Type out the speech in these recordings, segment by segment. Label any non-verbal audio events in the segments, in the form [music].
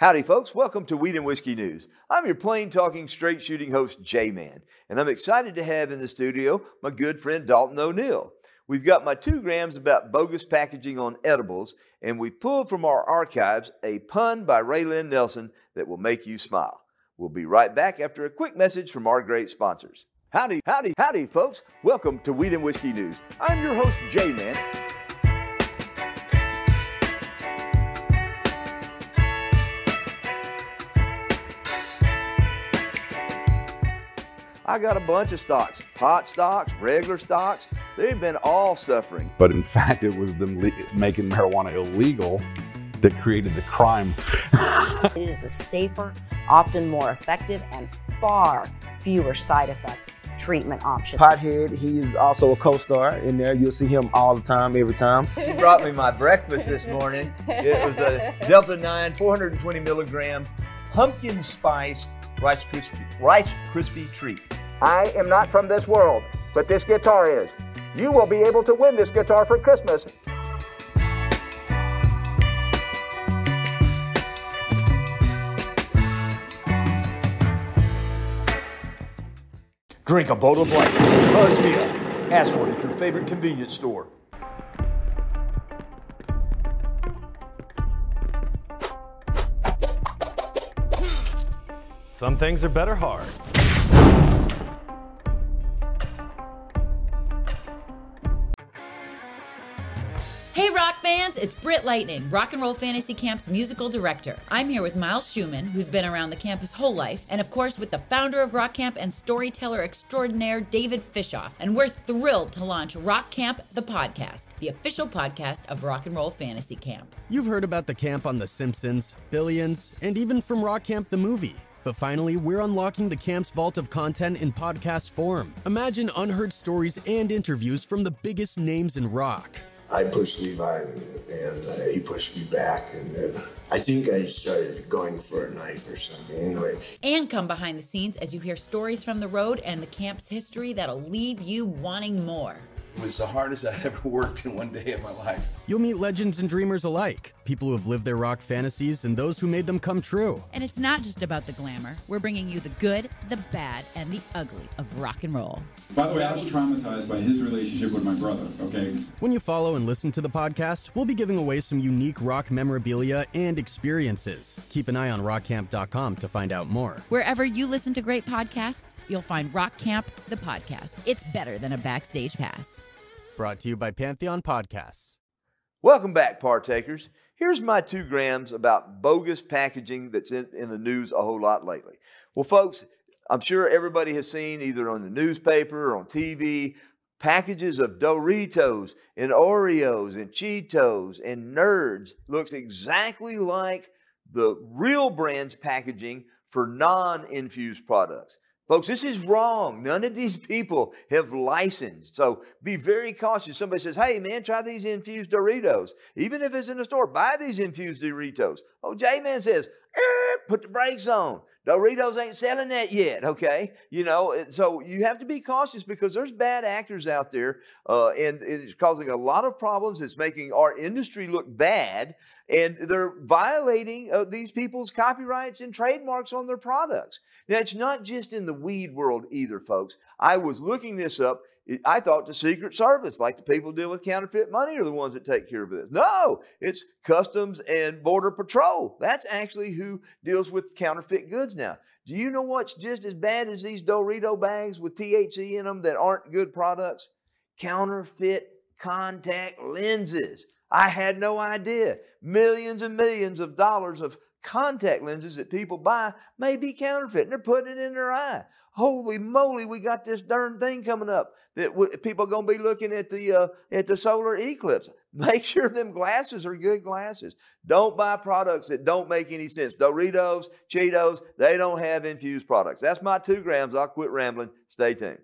Howdy, folks. Welcome to Weed and Whiskey News. I'm your plain talking, straight shooting host, J Man, and I'm excited to have in the studio my good friend Daulton O'Neill. We've got my two grams about bogus packaging on edibles, and we've pulled from our archives a pun by Raelyn Nelson that will make you smile. We'll be right back after a quick message from our great sponsors. Howdy, howdy, howdy, folks. Welcome to Weed and Whiskey News. I'm your host, J Man. I got a bunch of stocks, pot stocks, regular stocks. They've been all suffering. But in [laughs] fact, it was them making marijuana illegal that created the crime. [laughs] it is a safer, often more effective, and far fewer side effect treatment option. Pothead, he is also a co-star in there. You'll see him all the time, every time. [laughs] She brought me my breakfast this morning. It was a Delta 9, 420 milligram, pumpkin spiced Rice Krispie, Rice Krispie treat. I am not from this world, but this guitar is. You will be able to win this guitar for Christmas. Drink a bowl of light. Buzz me up. Ask for it at your favorite convenience store. Some things are better hard. Fans, it's Britt Lightning, Rock and Roll Fantasy Camp's musical director. I'm here with Miles Schumann, who's been around the camp his whole life, and of course with the founder of Rock Camp and storyteller extraordinaire David Fishof. And we're thrilled to launch Rock Camp, the podcast, the official podcast of Rock and Roll Fantasy Camp. You've heard about the camp on The Simpsons, Billions, and even from Rock Camp the movie. But finally, we're unlocking the camp's vault of content in podcast form. Imagine unheard stories and interviews from the biggest names in rock. I pushed Levi and uh, he pushed me back, and then I think I started going for a knife or something. Anyway, And come behind the scenes as you hear stories from the road and the camp's history that'll leave you wanting more. It was the hardest I'd ever worked in one day of my life. You'll meet legends and dreamers alike, people who have lived their rock fantasies and those who made them come true. And it's not just about the glamour. We're bringing you the good, the bad, and the ugly of rock and roll. By the way, I was traumatized by his relationship with my brother, okay? When you follow and listen to the podcast, we'll be giving away some unique rock memorabilia and experiences. Keep an eye on rockcamp.com to find out more. Wherever you listen to great podcasts, you'll find Rock Camp, the podcast. It's better than a backstage pass. Brought to you by Pantheon Podcasts. Welcome back, partakers. Here's my two grams about bogus packaging that's in, in the news a whole lot lately. Well, folks, I'm sure everybody has seen either on the newspaper or on TV packages of Doritos and Oreos and Cheetos and Nerds looks exactly like the real brand's packaging for non-infused products. Folks, this is wrong. None of these people have licensed. So be very cautious. Somebody says, hey, man, try these infused Doritos. Even if it's in the store, buy these infused Doritos. Oh, J Man says, put the brakes on. Doritos ain't selling that yet, okay? You know, so you have to be cautious because there's bad actors out there uh, and it's causing a lot of problems. It's making our industry look bad and they're violating uh, these people's copyrights and trademarks on their products. Now, it's not just in the weed world either, folks. I was looking this up. I thought the Secret Service, like the people deal with counterfeit money, are the ones that take care of this. No, it's Customs and Border Patrol. That's actually who deals with counterfeit goods now. Do you know what's just as bad as these Dorito bags with THC in them that aren't good products? Counterfeit contact lenses. I had no idea. Millions and millions of dollars of contact lenses that people buy may be counterfeit and they're putting it in their eye. Holy moly, we got this darn thing coming up that w- people are going to be looking at the uh, at the solar eclipse. [laughs] Make sure them glasses are good glasses. Don't buy products that don't make any sense. Doritos, Cheetos, they don't have infused products. That's my two grams. I'll quit rambling. Stay tuned.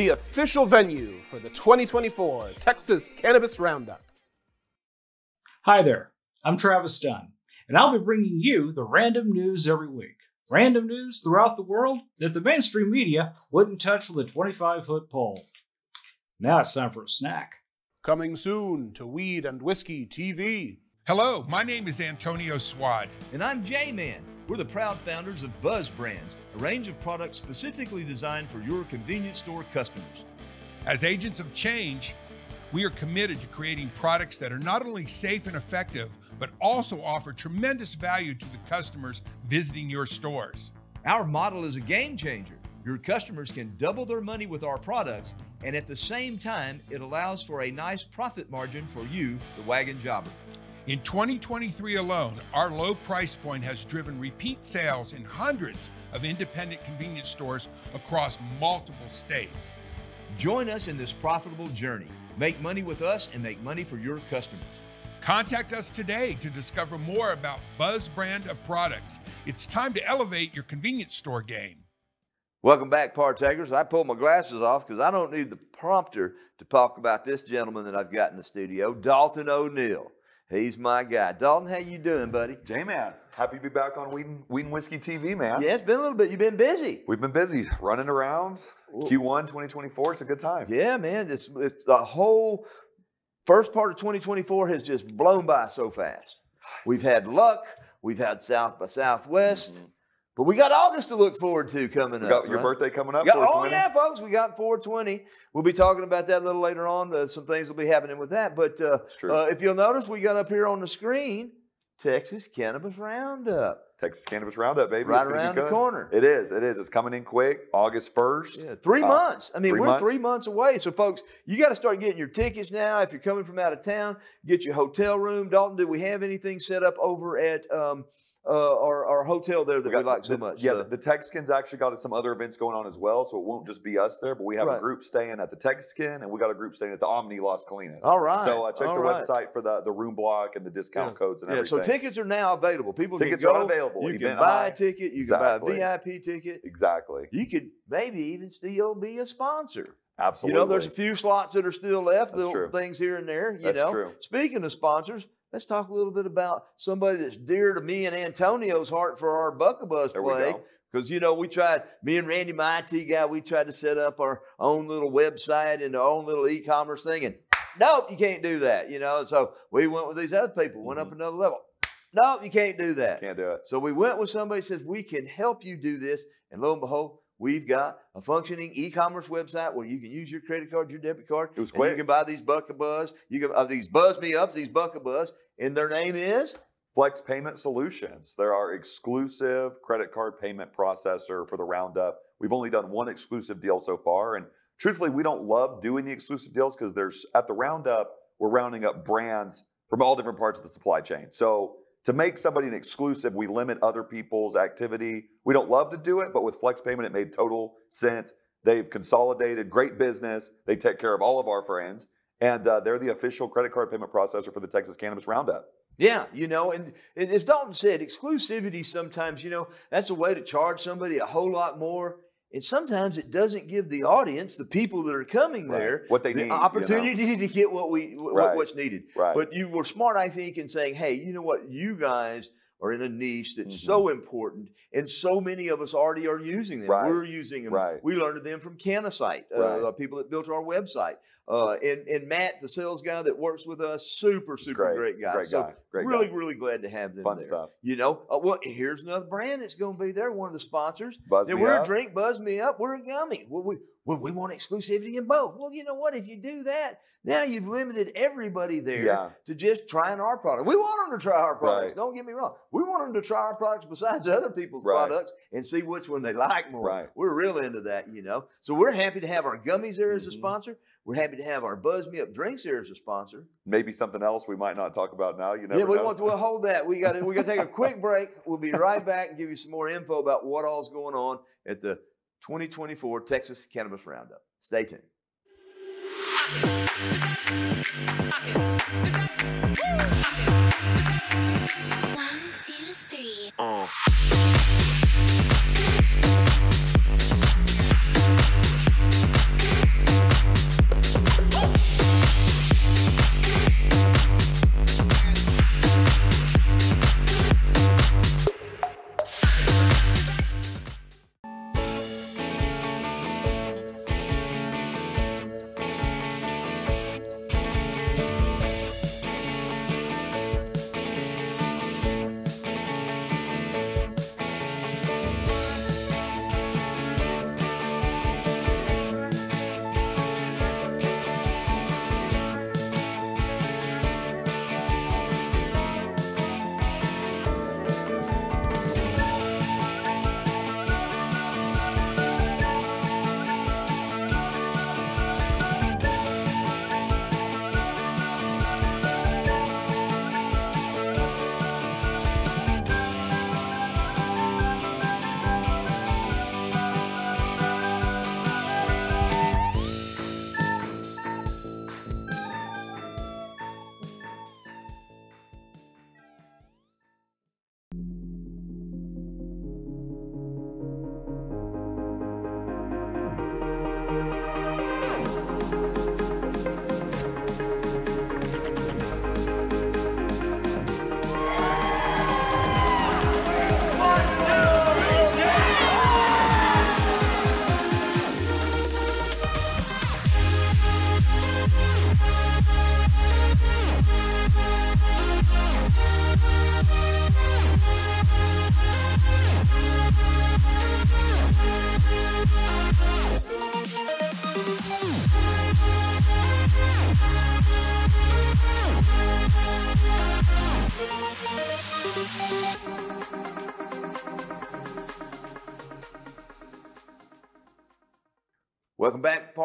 The official venue for the 2024 Texas Cannabis Roundup. Hi there, I'm Travis Dunn, and I'll be bringing you the random news every week. Random news throughout the world that the mainstream media wouldn't touch with a 25 foot pole. Now it's time for a snack. Coming soon to Weed and Whiskey TV. Hello, my name is Antonio Swad. And I'm J Man. We're the proud founders of Buzz Brands, a range of products specifically designed for your convenience store customers. As agents of change, we are committed to creating products that are not only safe and effective, but also offer tremendous value to the customers visiting your stores. Our model is a game changer. Your customers can double their money with our products, and at the same time, it allows for a nice profit margin for you, the wagon jobber. In 2023 alone, our low price point has driven repeat sales in hundreds of independent convenience stores across multiple states. Join us in this profitable journey. Make money with us and make money for your customers. Contact us today to discover more about Buzz brand of products. It's time to elevate your convenience store game. Welcome back, partakers. I pulled my glasses off because I don't need the prompter to talk about this gentleman that I've got in the studio, Daulton O'Neill. He's my guy. Daulton, how you doing, buddy? J-Man, happy to be back on Weed and, Weed and Whiskey TV, man. Yeah, it's been a little bit. You've been busy. We've been busy running around. Q1 2024, it's a good time. Yeah, man. It's, it's the whole first part of 2024 has just blown by so fast. We've had luck. We've had South by Southwest. Mm-hmm. But we got August to look forward to coming up. Your right? birthday coming up. Got, oh yeah, folks, we got 420. We'll be talking about that a little later on. Uh, some things will be happening with that. But uh, uh, if you'll notice, we got up here on the screen Texas Cannabis Roundup. Texas Cannabis Roundup, baby. Right around the corner. It is. It is. It's coming in quick. August 1st. Yeah, three uh, months. I mean, we we're months. three months away. So, folks, you got to start getting your tickets now. If you're coming from out of town, get your hotel room. Daulton, do we have anything set up over at um, uh, our, our hotel there that we, we like so much. Yeah, the, the Texicans actually got some other events going on as well, so it won't just be us there, but we have right. a group staying at the Texican and we got a group staying at the Omni Las Colinas. All right. So uh, check All the right. website for the, the room block and the discount yeah. codes and yeah, everything. so tickets are now available. People tickets go. are available. You Event can buy high. a ticket. You exactly. can buy a VIP ticket. Exactly. You could maybe even still be a sponsor. Absolutely. You know, there's a few slots that are still left, That's little true. things here and there. You That's know, true. speaking of sponsors, let's talk a little bit about somebody that's dear to me and Antonio's heart for our BuckA'Buzz play. Because you know, we tried. Me and Randy, my IT guy, we tried to set up our own little website and our own little e-commerce thing, and nope, you can't do that. You know, and so we went with these other people, went up another level. Nope, you can't do that. Mm-hmm. Can't do it. So we went with somebody says we can help you do this, and lo and behold, we've got a functioning e-commerce website where you can use your credit card, your debit card. It was and quick. You can buy these BuckA'Buzz. You can uh, these Buzz Me Ups, these BuckA'Buzz, and their name is Flex Payment Solutions. They're our exclusive credit card payment processor for the Roundup. We've only done one exclusive deal so far, and truthfully, we don't love doing the exclusive deals because there's at the Roundup we're rounding up brands from all different parts of the supply chain. So to make somebody an exclusive, we limit other people's activity. We don't love to do it, but with Flex Payment, it made total sense. They've consolidated, great business. They take care of all of our friends, and uh, they're the official credit card payment processor for the Texas Cannabis Roundup. Yeah, you know, and, and as Daulton said, exclusivity sometimes, you know, that's a way to charge somebody a whole lot more. And sometimes it doesn't give the audience, the people that are coming Right. there, What they the need, you know. opportunity to get what we what, Right. what's needed. Right. But you were smart, I think, in saying, "Hey, you know what? You guys are in a niche that's Mm-hmm. so important, and so many of us already are using them. We're using them. Right. We learned them from Canasite, uh, uh, people that built our website, uh, and and Matt, the sales guy that works with us, super super great. great guy. Great so guy. Great really guy. really glad to have them Fun there. stuff. You know, uh, well, here's another brand that's going to be there. One of the sponsors. Buzz and we're Up. a drink. Buzz me up. We're a gummy. Well, we well, we want exclusivity in both. Well, you know what? If you do that, now you've limited everybody there Yeah. to just trying our product. We want them to try our products. Right. Don't get me wrong. We want them to try our products besides [laughs] other people's Right. products and see which one they like more. Right. We're real into that, you know. So we're happy to have our gummies there as a Mhm. sponsor. We're happy to have our Buzz Me Up drinks there as a sponsor. Maybe something else we might not talk about now. You never Yeah, we know. want to we'll hold that. We got we got to take a quick [laughs] break. We'll be right back and give you some more info about what all's going on at the 2024 Texas Cannabis Roundup. Stay tuned. Welcome back,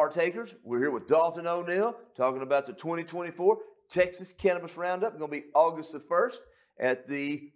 partakers. We're here with Daulton O'Neill talking about the 2024 Texas Cannabis Roundup. It's going to be August the 1st at the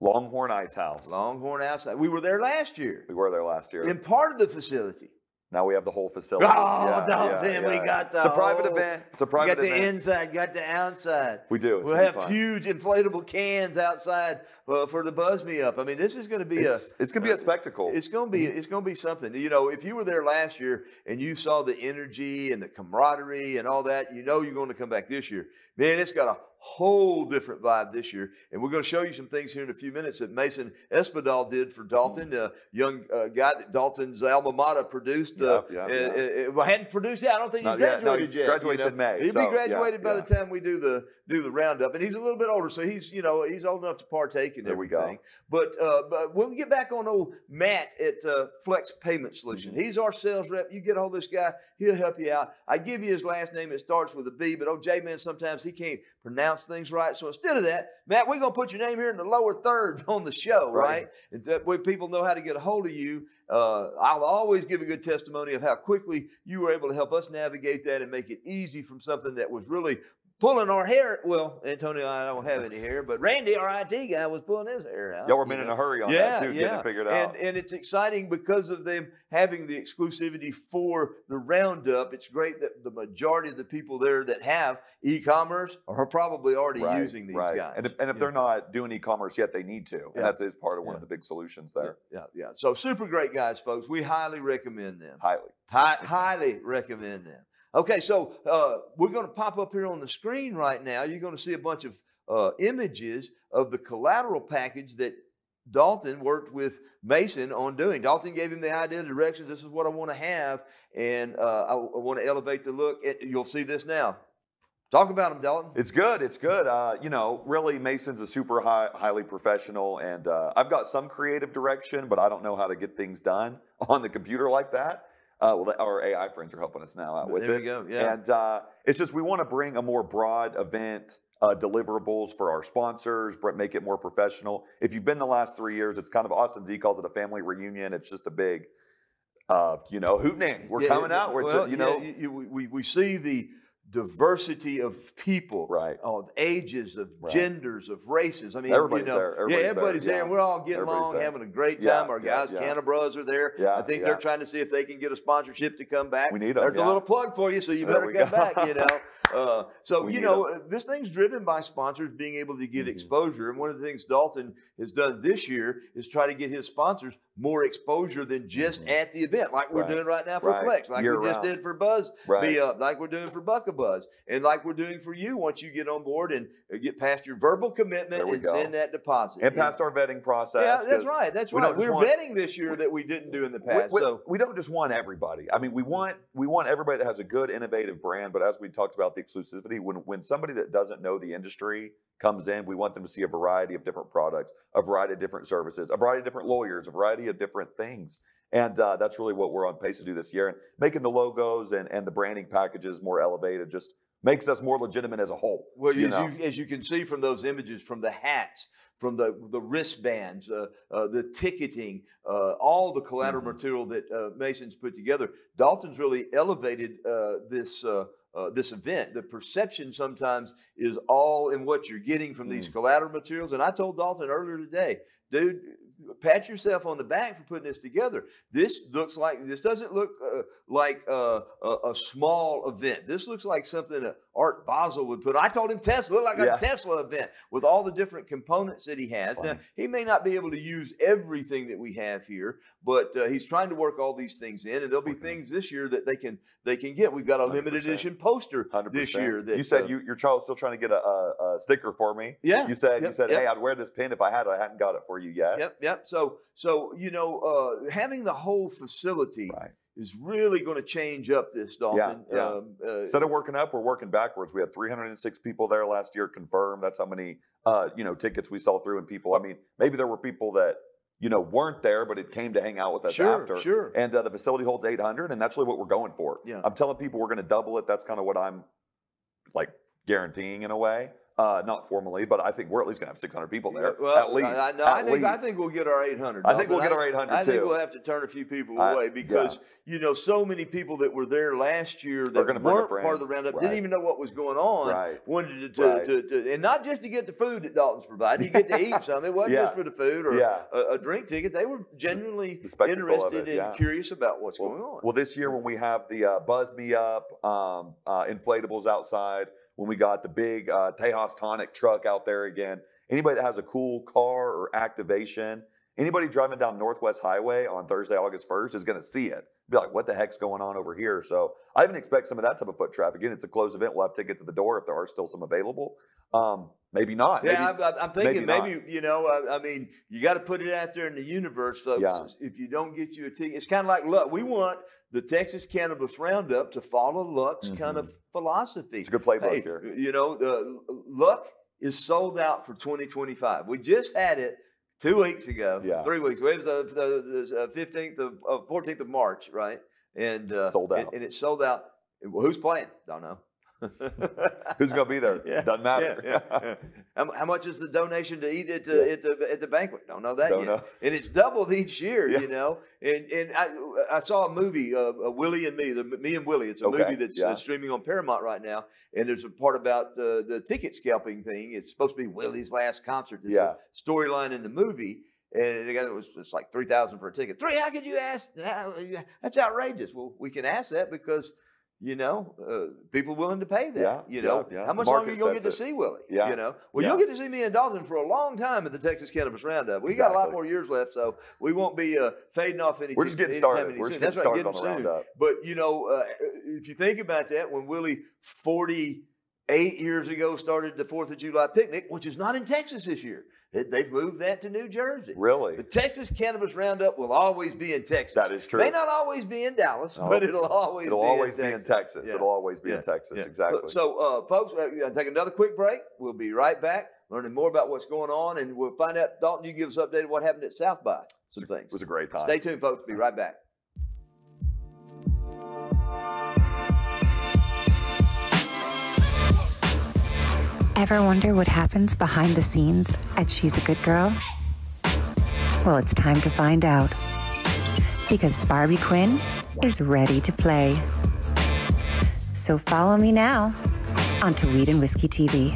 Longhorn Ice House. Longhorn Outside. We were there last year. We were there last year. In part of the facility. Now we have the whole facility. Oh, Yeah, Daulton, yeah, we yeah. got the It's a private whole- event. It's a private event. got the event. inside, got the outside. We do. It's we'll have fun. huge inflatable cans outside uh, for the Buzz Me Up. I mean, this is going to be It's- a. it's gonna be a spectacle. It's going to be. It's going to be something. You know, if you were there last year and you saw the energy and the camaraderie and all that, you know you're going to come back this year. Man, it's got a whole different vibe this year, and we're going to show you some things here in a few minutes that Mason Espadal did for Daulton, a young uh, guy that Daulton's alma mater produced. Uh, Yep, yep, yep. well, hadn't produced yet. I don't think he's yet. No, graduated he's yet. graduates you know. in May, He'll so, be graduated by the time we do the do the roundup, and he's a little bit older, so he's you know he's old enough to partake in There we everything. go. But uh, but when we get back on old Matt at uh, Flex Payment Solution, Mm-hmm. he's our sales rep. You get hold of this guy, he'll help you out. I give you his last name; it starts with a B. But oh, J man, sometimes he can't pronounce things right. So instead of that, Matt, we're gonna put your name here in the lower thirds [laughs] on the show, right? Right. And that way people know how to get a hold of you. Uh, I'll always give a good testimony of how quickly you were able to help us navigate that and make it easy from something that was really pulling our hair. Well, Antonio, I don't have any hair, but Randy, our IT guy, was pulling his hair out. Y'all were been in a hurry on yeah, that too, yeah. getting it figured out. And, and it's exciting because of them having the exclusivity for the roundup. It's great that the majority of the people there that have e-commerce are probably already Right, using these right. guys. And if, and if they're not doing e-commerce yet, they need to. And that's is part of one of the big solutions there. Yeah, yeah. So super great guys, folks. We highly recommend them. Highly. Hi- highly recommend them. Okay, so uh, we're going to pop up here on the screen right now. You're going to see a bunch of uh, images of the collateral package that Daulton worked with Mason on doing. Daulton gave him the idea, the directions. This is what I want to have, and uh, I, I want to elevate the look. It- you'll see this now. Talk about him, Daulton. It's good. It's good. Uh, you know, really, Mason's a super high, highly professional, and uh, I've got some creative direction, but I don't know how to get things done [laughs] on the computer like that. Uh, well, our AI friends are helping us now out with There it. we go, yeah. And uh, it's just we want to bring a more broad event uh, deliverables for our sponsors, make it more professional. If you've been the last three years, it's kind of Austin Z calls it a family reunion. It's just a big, uh, you know, hootening. We're Yeah, coming yeah, out. We're well, ju- you yeah, know, you- you- we, we see the diversity of people, right? Of ages, of Right. genders, of races. I mean, Everybody's you know, there. Everybody's yeah, everybody's there, Yeah. and we're all getting Everybody's along, there. having a great Yeah, time. Our yeah, guys, yeah. Cannabros, are there. Yeah, I think yeah. they're trying to see if they can get a sponsorship to come back. We need 'em, There's a little plug for you, so you There better come back. You know, [laughs] uh, so We you know, uh, this thing's driven by sponsors being able to Mm-hmm. get exposure, and one of the things Daulton has done this year is try to get his sponsors more exposure than just at the event, like we're Mm-hmm. Right. doing right now for Right. Flex, like Year we just round. did for Buzz Right. Be Up, like we're doing for BuckA'Buzz, and like we're doing for you once you get on board and uh, get past your verbal commitment and go. send that deposit. and past our vetting process. yeah, that's right. That's we right. We're want- vetting this year that we didn't do in the we, past. we- so we don't just want everybody. I mean, we want we want everybody that has a good, innovative brand. But as we talked about the exclusivity, when when somebody that doesn't know the industry comes in, we want them to see a variety of different products, a variety of different services, a variety of different lawyers, a variety of different things. And uh, that's really what we're on pace to do this year. And making the logos and, and the branding packages more elevated just makes us more legitimate as a whole. Well, you as, you, as you can see from those images, from the hats, from the, the wristbands, uh, uh, the ticketing, uh, all the collateral Mm-hmm. material that uh, Mason's put together, Daulton's really elevated uh, this. Uh, this event, the perception sometimes is all in what you're getting from Mm. these collateral materials. And I told Daulton earlier today, dude, pat yourself on the back for putting this together. This looks like this doesn't look uh, like uh, a, a small event. This looks like something that Art Basel would put. I told him Tesla looked like Yeah. a Tesla event with all the different components that he has. Now he may not be able to use everything that we have here, but uh, he's trying to work all these things in, and there'll be things this year that they can they can get. We've got a limited 100%. edition poster this 100%. year. That you said uh, you, your child's still trying to get a, a, a sticker for me. Yeah. You said you said, yep. hey, I'd wear this pin if I had it. I hadn't got it for you yet. Yep, yep. So, so you know, uh, having the whole facility is really going to change up this, Daulton. Yeah, yeah. Um, uh, Instead of working up, we're working backwards. We had 306 people there last year confirmed. That's how many uh, you know tickets we saw through. And people, I mean, maybe there were people that you know weren't there, but it came to hang out with us Sure, after. sure. And uh, the facility holds 800, and that's really what we're going for. Yeah. I'm telling people we're going to double it. That's kind of what I'm like guaranteeing in a way. Uh, not formally, but I think we're at least going to have 600 people there. Well, at least. I, no, at I think I think we'll get our 800. I think we'll get our 800 I think we'll have to turn a few people I- away yeah. because you know so many people that were there last year that weren't part of the roundup Right. didn't even know what was going on. Right. Wanted to, to, Right. to, to- and not just to get the food that Daulton's provided. You get to eat [laughs] something. It wasn't Yeah. just for the food or Yeah. a, a drink ticket. They were genuinely The interested it, and curious about what's going on. Well, this year when we have the uh, Buzz Me Up um, uh, inflatables outside, when we got the big uh, Tejas Tonic truck out there again, anybody that has a cool car or activation, anybody driving down Northwest Highway on Thursday, August 1st is going to see it. Be like, what the heck's going on over here? So I even expect some of that type of foot traffic. Again, it's a closed event. We'll have tickets at the door if there are still some available. Um, maybe not. Yeah, Maybe- I'm, I'm thinking maybe maybe, you know. I, I mean, you got to put it out there in the universe, folks. Yeah. If you don't get you a ticket, it's kind of like luck. We want the Texas Cannabis Roundup to follow Luck's mm-hmm. kind of philosophy. It's a good playbook hey, here. You know, the Luck is sold out for 2025. We just had it two weeks ago, Yeah. three weeks. It was the, the, the 15th of uh, 14th of March, right? And uh, Sold out. And, and it's sold out. Who's playing? Don't know. Who's going to be there? [laughs] Yeah, Doesn't matter. yeah, yeah. How, much is the donation to eat at the, at the at the banquet? Don't know that Don't yet. know. And it's doubled each year, you know. And and I I saw a movie, uh, uh, Willie and Me, the Me and Willie. It's a Okay, movie that's uh, streaming on Paramount right now. And there's a part about uh, the ticket scalping thing. It's supposed to be Willie's last concert. There's Yeah. a storyline in the movie. And the guy was it's like three thousand for a ticket. Three? How could you ask? That's outrageous. Well, we can ask that because you know uh, people willing to pay that. Yeah, you know, yeah, yeah. how much longer are you gonna get to it. see Willie? Yeah, you know, well, you'll get to see me and Daulton for a long time at the Texas Cannabis Roundup. We got a lot more years left, so we won't be uh, fading off any. We're just getting started. We're soon. just That's getting right, started getting soon. Roundup. But you know, uh, if you think about that, when Willie forty eight years ago started the Fourth of July picnic, which is not in Texas this year. They've moved that to New Jersey. Really? The Texas Cannabis Roundup will always be in Texas. That is true. May not always be in Dallas, No. but it'll always It'll be always in be Texas. in Texas. Yeah. It'll always be Yeah. in Texas. Yeah. Exactly. So, uh, folks, uh, take another quick break. We'll be right back, learning more about what's going on, and we'll find out. Daulton, you give us updated what happened at South by some things. it was a great time. Stay tuned, folks. Be right back. Ever wonder what happens behind the scenes at She's a Good Girl? Well, it's time to find out. Because Barbie Quinn is ready to play. So follow me now onto Weed and Whiskey TV.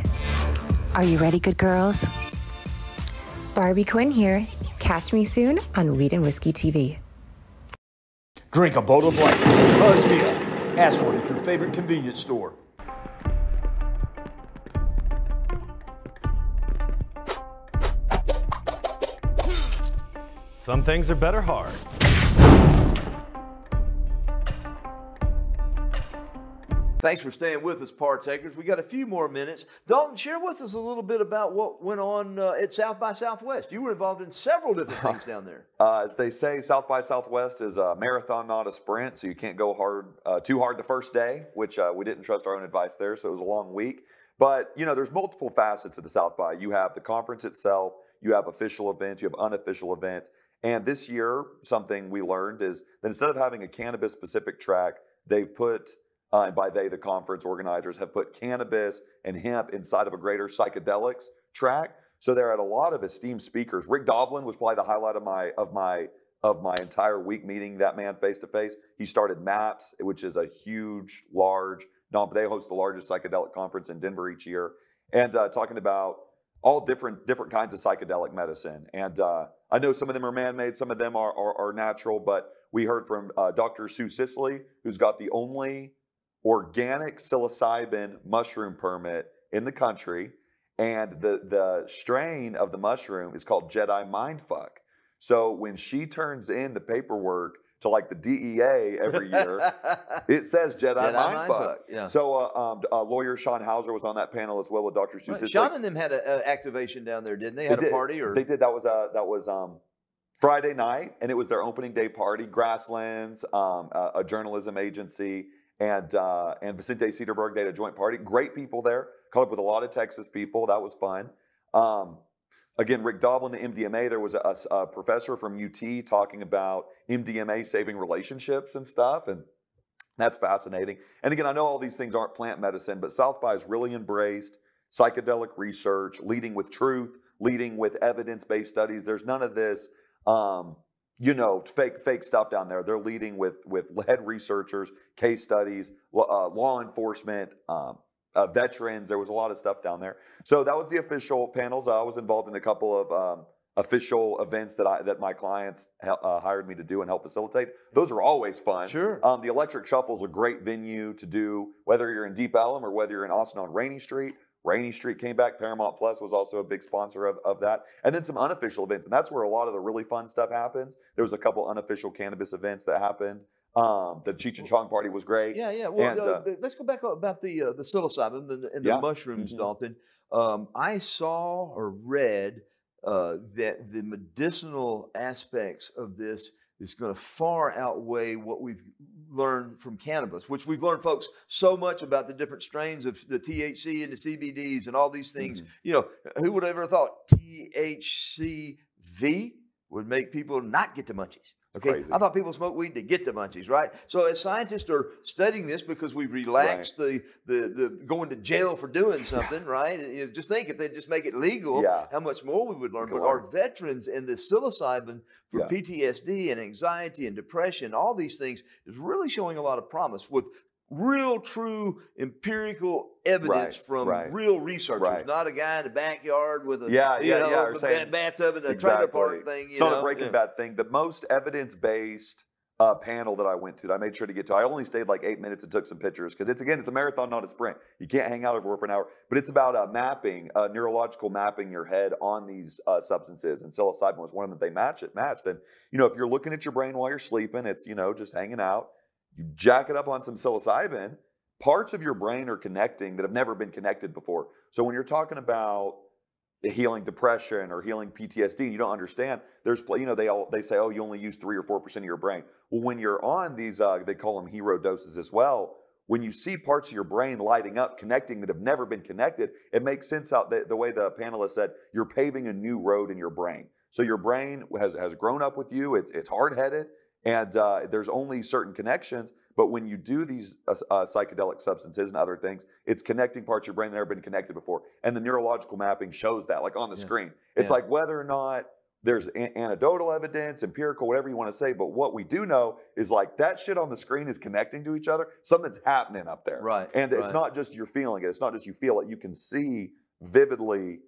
Are you ready, good girls? Barbie Quinn here. Catch me soon on Weed and Whiskey TV. Drink a bowl of. Buzz me up. Ask for it at your favorite convenience store. Some things are better hard. Thanks for staying with us, partakers. We got a few more minutes. Daulton, share with us a little bit about what went on uh, at South by Southwest. You were involved in several different things down there. [laughs] Uh, as they say, South by Southwest is a marathon, not a sprint. So you can't go hard, uh, too hard the first day, which uh, we didn't trust our own advice there. So it was a long week. But you know, there's multiple facets of the South by. You have the conference itself. You have official events. You have unofficial events. And this year, something we learned is that instead of having a cannabis-specific track, they've put uh, and by they, the conference organizers have put cannabis and hemp inside of a greater psychedelics track. So there at a lot of esteemed speakers. Rick Doblin was probably the highlight of my of my of my entire week meeting that man face to face. He started MAPS, which is a huge, large. No, they host the largest psychedelic conference in Denver each year, and uh, talking about all different different kinds of psychedelic medicine. And uh, I know some of them are man-made, some of them are are, are natural. But we heard from uh, Dr. Sue Sisley, who's got the only organic psilocybin mushroom permit in the country. And the, the strain of the mushroom is called Jedi Mindfuck. So when she turns in the paperwork to like the DEA every year, [laughs] it says Jedi, Jedi Mindfuck. Mindfuck, yeah. So uh, um, uh, lawyer Shawn Hauser was on that panel as well with Dr. Sue Right. Sean and them had an activation down there, didn't they? Had They a party or they did. That was uh, that was um, Friday night, and it was their opening day party. Grasslands, um, a, a journalism agency, and uh, and Vicente Sederberg. They had a joint party. Great people there. Caught up with a lot of Texas people. That was fun. Um, again, Rick Doblin, the MDMA. There was a, a- professor from UT talking about MDMA saving relationships and stuff, and that's fascinating. And again, I know all these things aren't plant medicine, but South by has really embraced psychedelic research, leading with truth, leading with evidence-based studies. There's none of this, um, you know, fake fake stuff down there. They're leading with with head researchers, case studies, uh, law enforcement. Um, uh, veterans, there was a lot of stuff down there. So that was the official panels. I was involved in a couple of um, official events that I that my clients uh, hired me to do and help facilitate. Those are always fun. Sure. Um, the Electric Shuffle is a great venue to do, whether you're in Deep Ellum or whether you're in Austin on Rainey Street. Rainey Street came back. Paramount Plus was also a big sponsor of, of that. And then some unofficial events. And that's where a lot of the really fun stuff happens. There was a couple unofficial cannabis events that happened. Um, the Cheech and Chong party was great. Yeah, yeah. Well, And, uh, let's go back about the uh, the psilocybin and the, and the Yeah. mushrooms, Mhm. Daulton. Um, I saw or read uh, that the medicinal aspects of this is going to far outweigh what we've learned from cannabis, which we've learned, folks, so much about the different strains of the THC and the CBDs and all these things. Mm-hmm. You know, who would have ever thought THCV would make people not get the munchies? Okay, crazy. I thought people smoke weed to get the munchies, right? So as scientists are studying this because we've relaxed the, the the going to jail for doing something, right? You know, just think if they just make it legal, Yeah. how much more we would learn. could But our veterans and the psilocybin for Yeah. PTSD and anxiety and depression, all these things is really showing a lot of promise with real, true empirical evidence Right, from right, real researchers, right. not a guy in the backyard with a Yeah, you yeah, know, yeah. saying- bathtub and a trailer park thing. You it's not a Breaking Yeah. Bad thing. The most evidence-based uh, panel that I went to, that I made sure to get to. I only stayed like eight minutes and took some pictures because it's again, it's a marathon, not a sprint. You can't hang out everywhere for an hour. But it's about uh, mapping, uh, neurological mapping your head on these uh, substances, and psilocybin was one of them that they match it matched. And you know, if you're looking at your brain while you're sleeping, it's you know just hanging out. You jack it up on some psilocybin. Parts of your brain are connecting that have never been connected before. So when you're talking about healing depression or healing PTSD, you don't understand. There's, you know, they all they say, oh, you only use three or four percent of your brain. Well, when you're on these, uh, they call them hero doses as well. When you see parts of your brain lighting up, connecting that have never been connected, it makes sense out the, the way the panelist said. You're paving a new road in your brain. So your brain has has grown up with you. It's it's hard headed, and uh, there's only certain connections. But when you do these uh, uh, psychedelic substances and other things, it's connecting parts of your brain that never been connected before. And the neurological mapping shows that, like on the Yeah. screen. It's Yeah. like whether or not there's a- anecdotal evidence, empirical, whatever you want to say. But what we do know is like that shit on the screen is connecting to each other. Something's happening up there. Right, And right. it's not just you're feeling it. It's not just you feel it. You can see vividly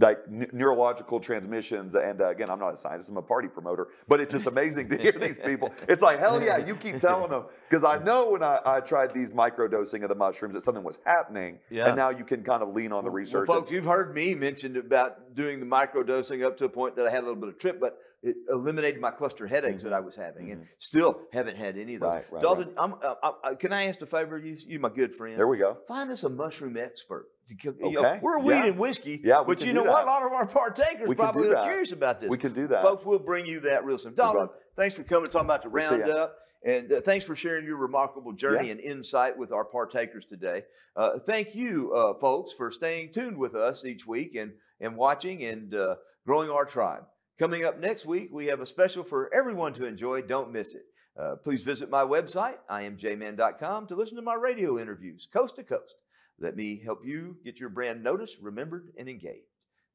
like n- neurological transmissions. And uh, again, I'm not a scientist, I'm a party promoter, but it's just amazing to hear these people. It's like, hell yeah, you keep telling them. Because I know when I, I tried these microdosing of the mushrooms that something was happening. Yeah. And now you can kind of lean on the research. Well, folks, you've heard me mention about doing the microdosing up to a point that I had a little bit of trip, but it eliminated my cluster headaches that I was having, and still haven't had any of those. Mm-hmm. Right, right, Daulton, I'm, uh, I, I, can I ask a favor? You, you my good friend. There we go. Find us a mushroom expert. You know, we're weed yeah. and whiskey, Yeah, but you know what? A lot of our partakers We probably are curious about this. We can do that. Folks, we'll bring you that real soon. Daulton, thanks for coming and talking about the We'll roundup. And uh, thanks for sharing your remarkable journey Yeah. and insight with our partakers today. Uh, thank you, uh, folks, for staying tuned with us each week and, and watching and uh, growing our tribe. Coming up next week, we have a special for everyone to enjoy. Don't miss it. Uh, please visit my website, imjman.com, to listen to my radio interviews, coast to coast. Let me help you get your brand noticed, remembered, and engaged.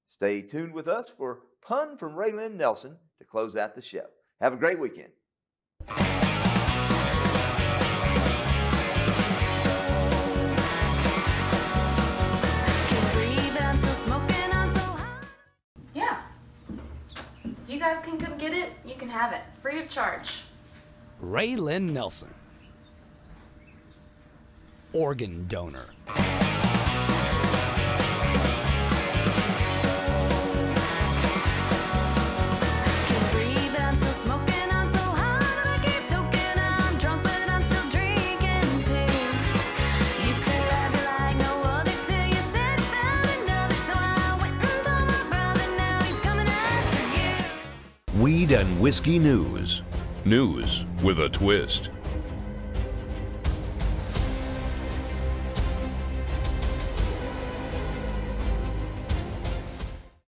Stay tuned with us for Pun from Raelyn Nelson to close out the show. Have a great weekend. Yeah. If you guys can come get it, you can have it, free of charge. Raelyn Nelson. Organ donor. And Whiskey News. News with a twist.